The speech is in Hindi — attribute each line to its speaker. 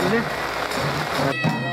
Speaker 1: कर ले